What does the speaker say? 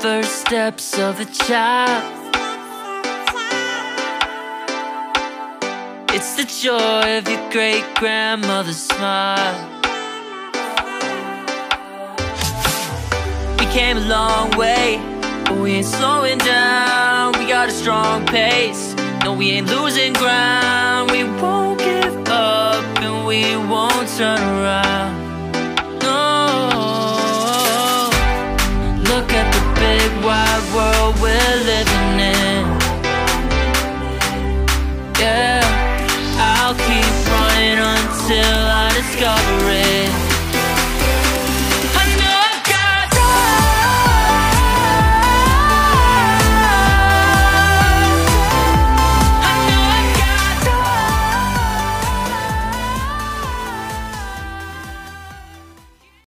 first steps of a child. It's the joy of your great grandmother's smile. We came a long way, but we ain't slowing down. We got a strong pace. No, we ain't losing ground. We won't we're living